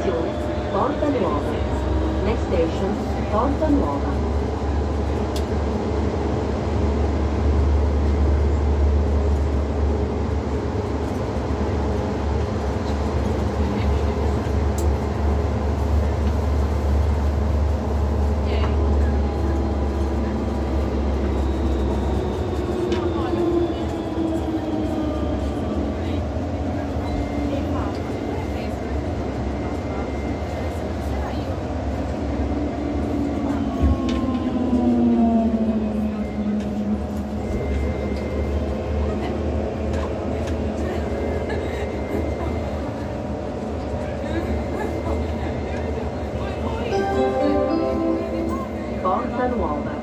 stazione, Porta Nuova. Next station, Porta Nuova. Stonewall, though.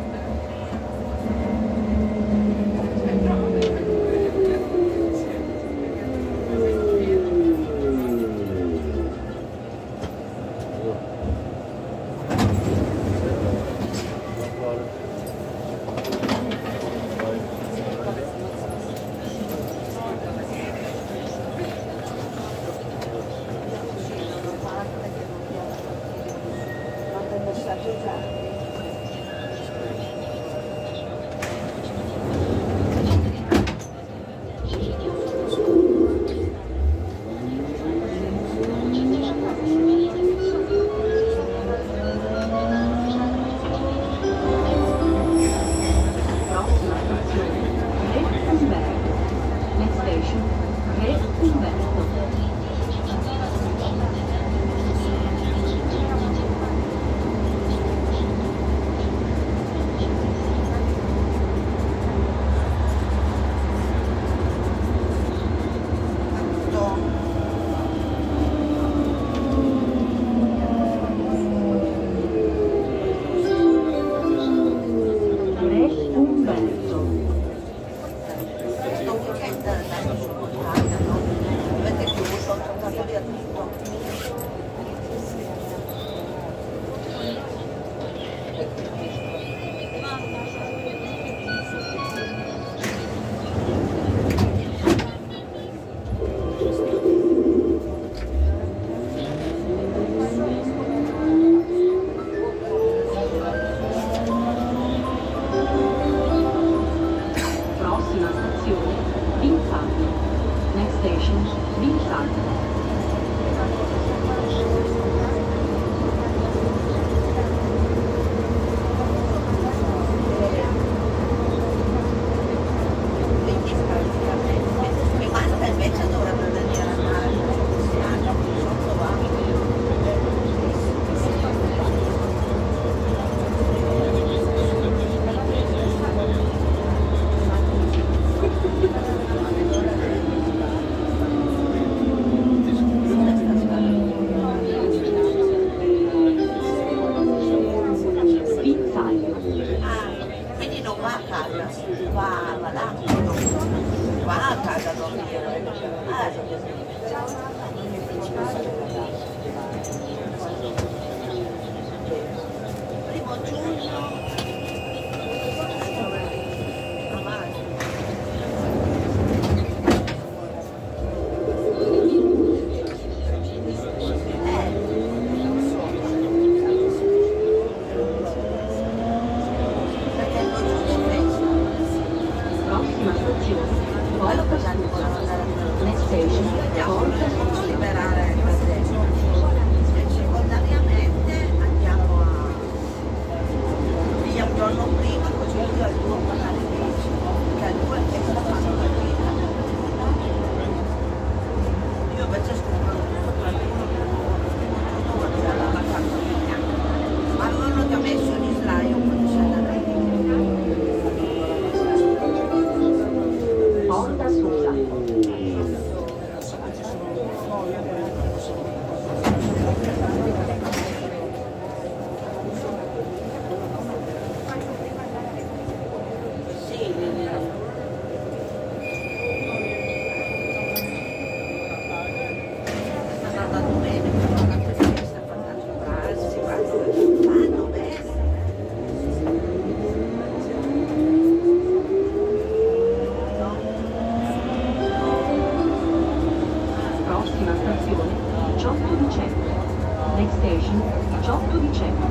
Next station 18 dicembre.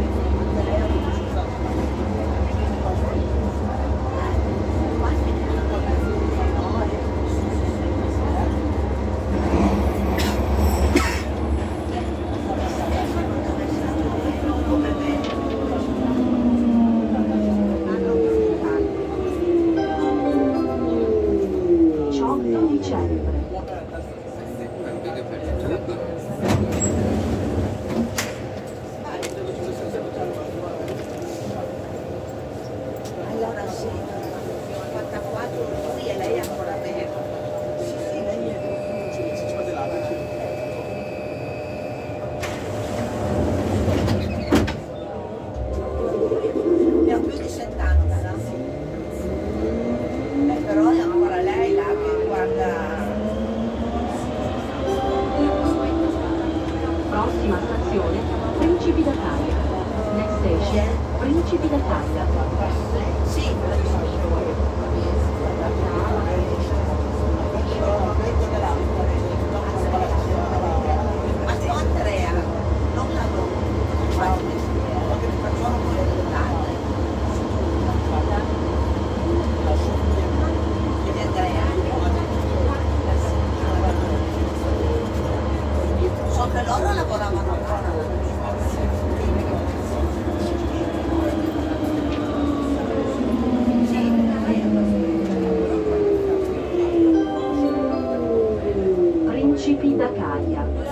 Principi d'Acaia.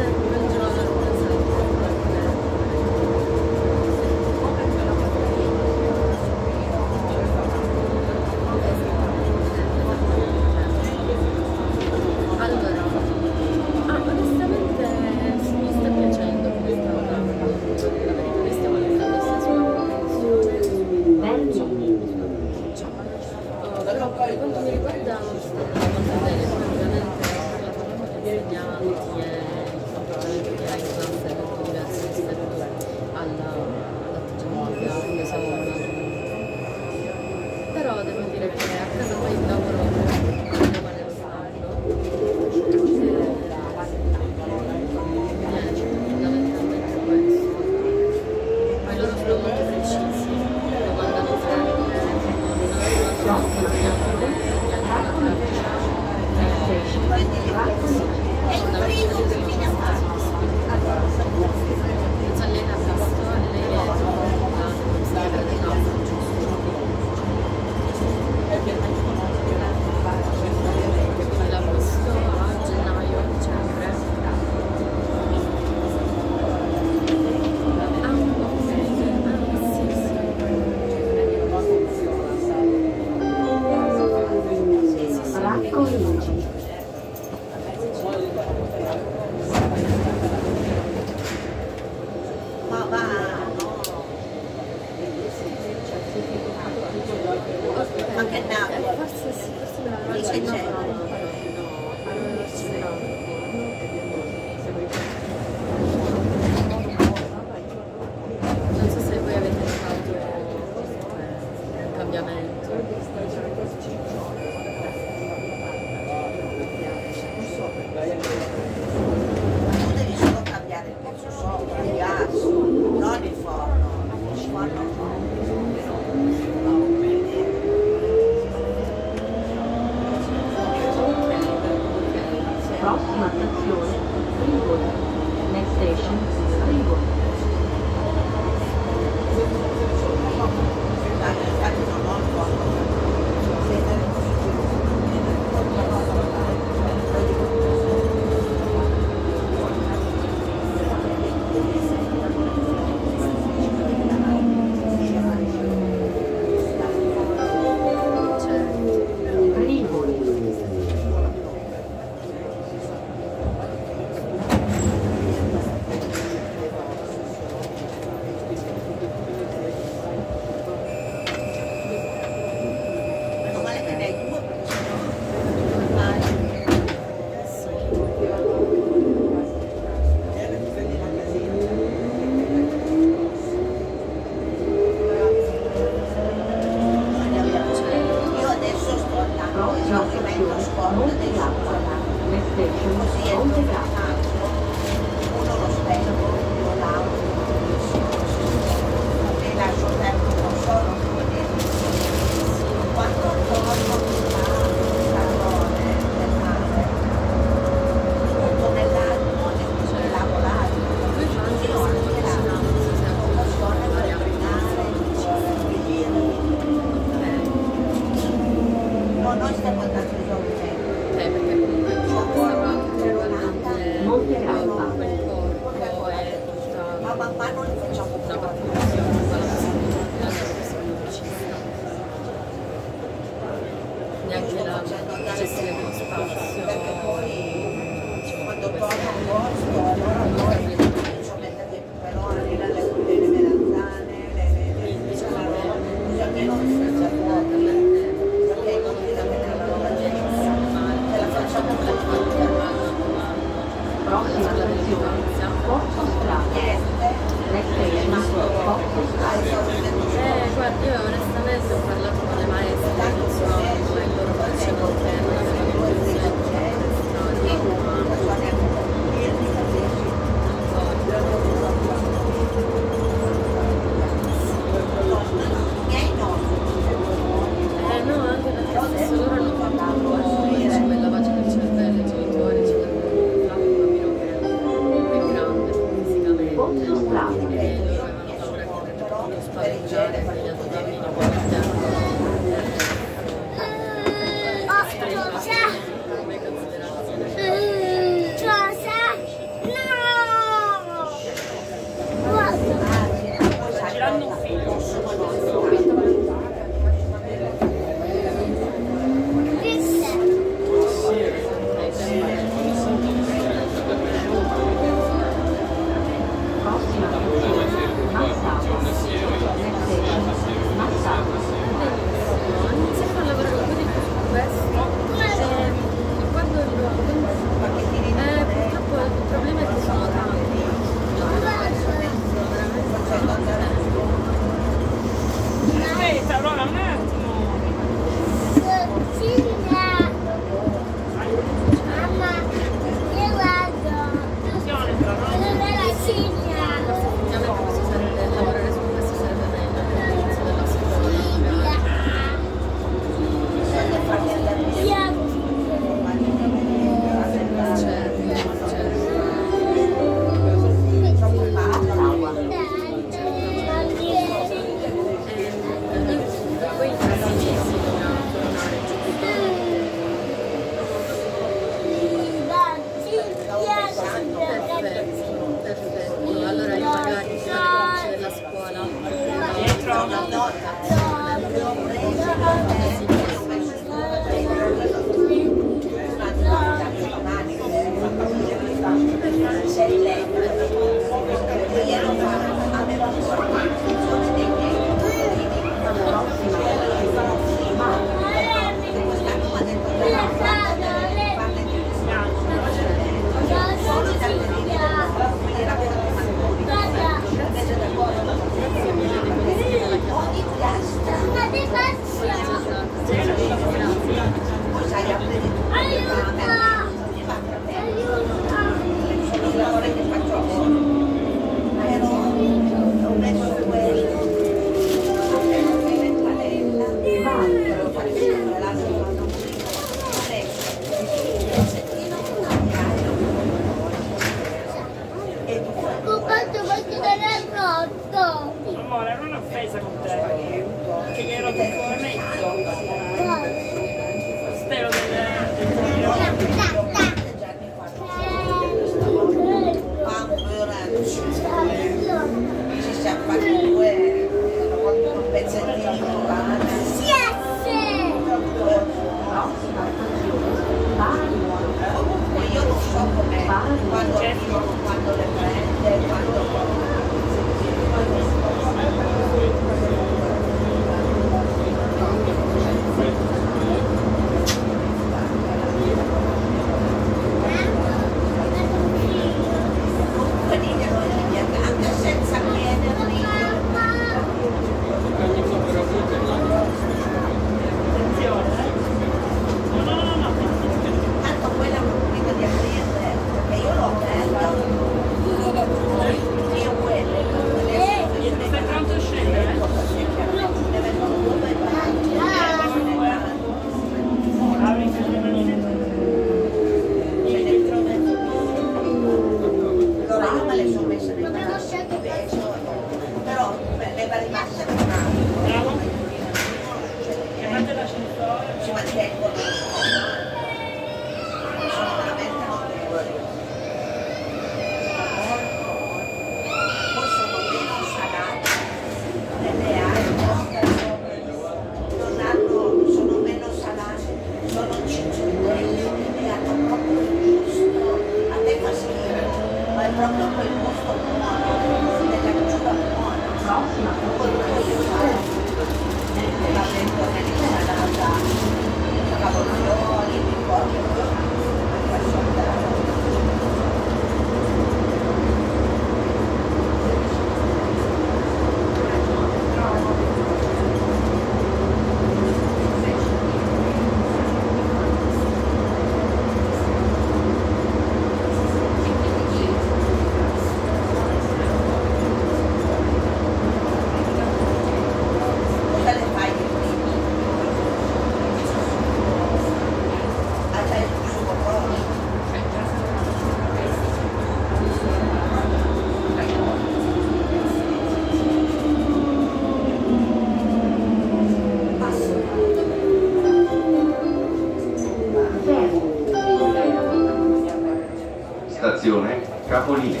Capolinea.